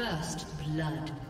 First blood.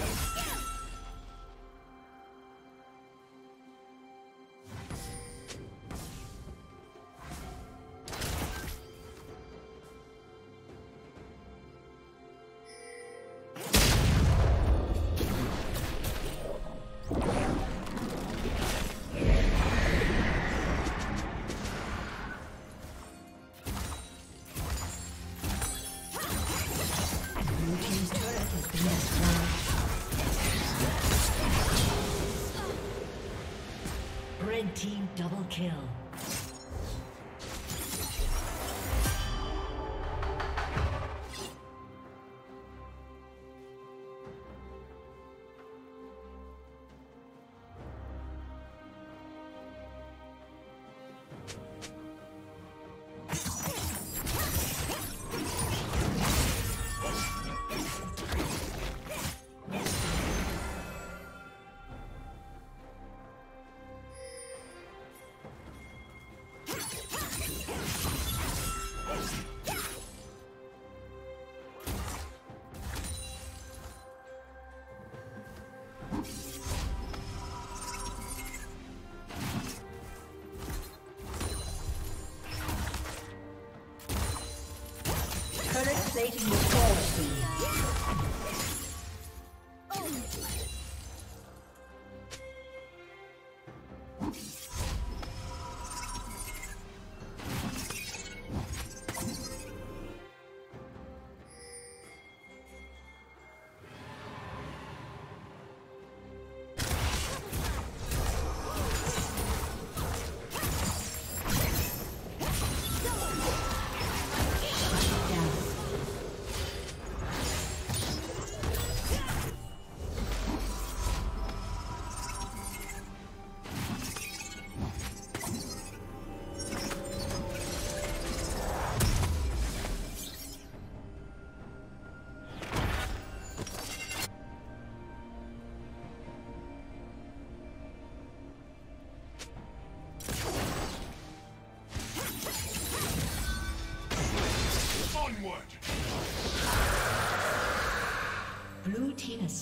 Down. Kill. Plating will fall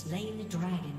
slain the dragon.